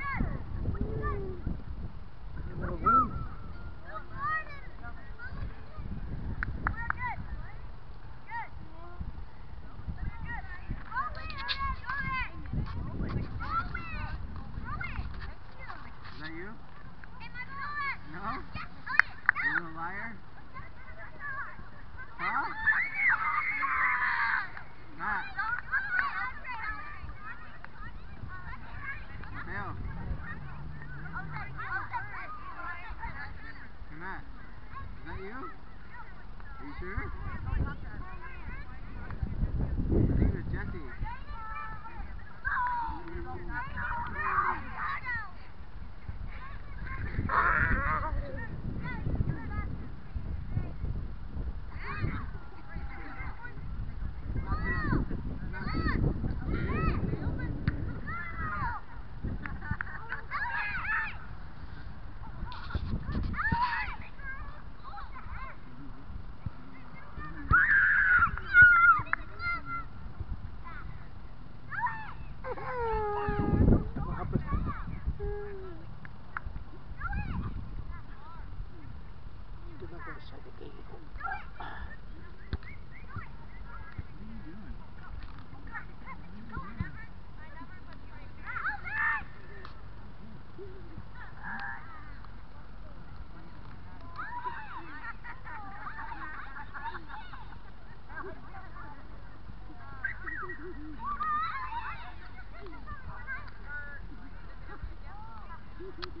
работать. Sure. Thank you.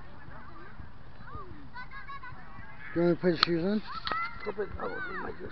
You want me to put your shoes on? oh, my shoes on.